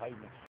Jaime.